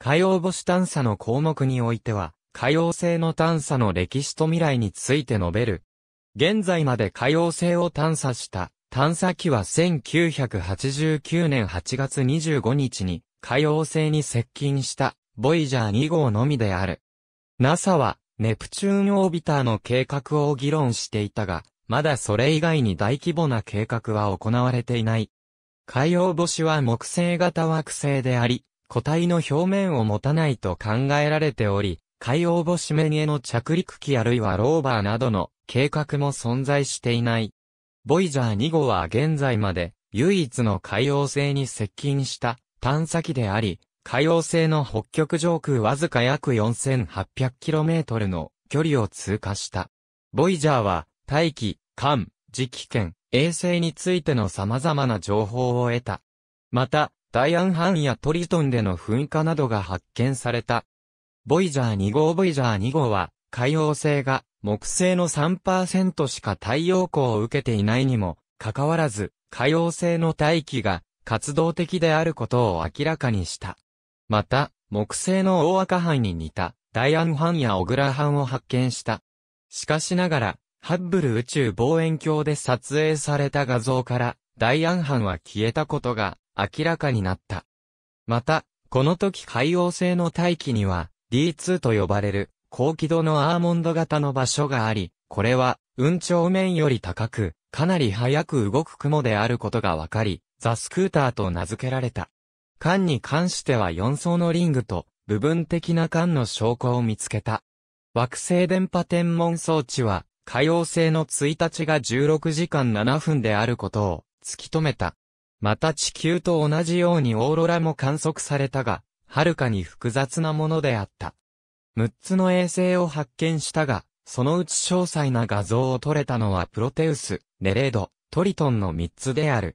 海洋星探査の項目においては、海洋星の探査の歴史と未来について述べる。現在まで海洋星を探査した探査機は1989年8月25日に海洋星に接近したボイジャー2号のみである。NASA はネプチューンオービターの計画を議論していたが、まだそれ以外に大規模な計画は行われていない。海洋星は木星型惑星であり、固体の表面を持たないと考えられており、海洋星面への着陸機あるいはローバーなどの計画も存在していない。ボイジャー2号は現在まで唯一の海洋星に接近した探査機であり、海洋星の北極上空わずか約 4800km の距離を通過した。ボイジャーは大気、間、磁気圏、衛星についての様々な情報を得た。また、ダイアンハンやトリトンでの噴火などが発見された。ボイジャー2号ボイジャー2号は、海洋星が木星の3%しか太陽光を受けていないにも、かかわらず、海洋星の大気が活動的であることを明らかにした。また、木星の大赤斑に似た、ダイアン斑やオグラ斑を発見した。しかしながら、ハッブル宇宙望遠鏡で撮影された画像から、ダイアン斑は消えたことが明らかになった。また、この時海洋星の大気には D2 と呼ばれる高輝度のアーモンド型の場所があり、これは運頂面より高く、かなり速く動く雲であることがわかり、ザスクーターと名付けられた。間に関しては4層のリングと部分的な間の証拠を見つけた。惑星電波天文装置は海洋星の1日が16時間7分であることを突き止めた。また地球と同じようにオーロラも観測されたが、はるかに複雑なものであった。6つの衛星を発見したが、そのうち詳細な画像を撮れたのはプロテウス、ネレード、トリトンの3つである。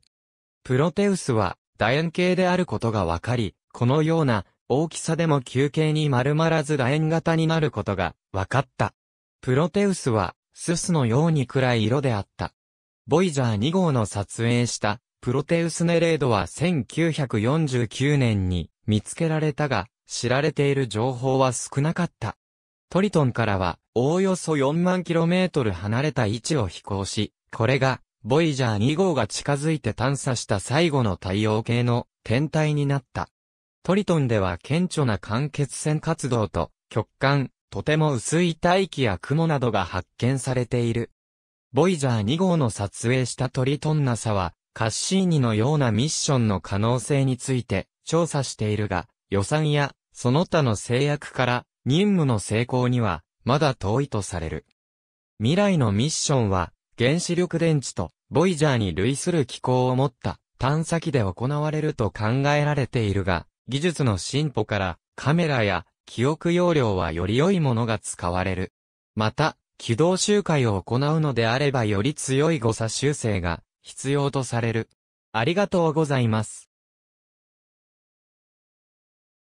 プロテウスは楕円形であることがわかり、このような大きさでも球形に丸まらず楕円型になることが分かった。プロテウスはススのように暗い色であった。ボイジャー2号の撮影したプロテウスネレードは1949年に見つけられたが、知られている情報は少なかった。トリトンからは、おおよそ4万 km 離れた位置を飛行し、これがボイジャー2号が近づいて探査した最後の太陽系の天体になった。トリトンでは顕著な間欠線活動と極寒、とても薄い大気や雲などが発見されている。ボイジャー2号の撮影したトリトン NASA はカッシーニのようなミッションの可能性について調査しているが、予算やその他の制約から任務の成功にはまだ遠いとされる。未来のミッションは原子力電池とボイジャーに類する機構を持った探査機で行われると考えられているが、技術の進歩からカメラや記憶容量はより良いものが使われる。また、軌道周回を行うのであればより強い誤差修正が必要とされる。ありがとうございます。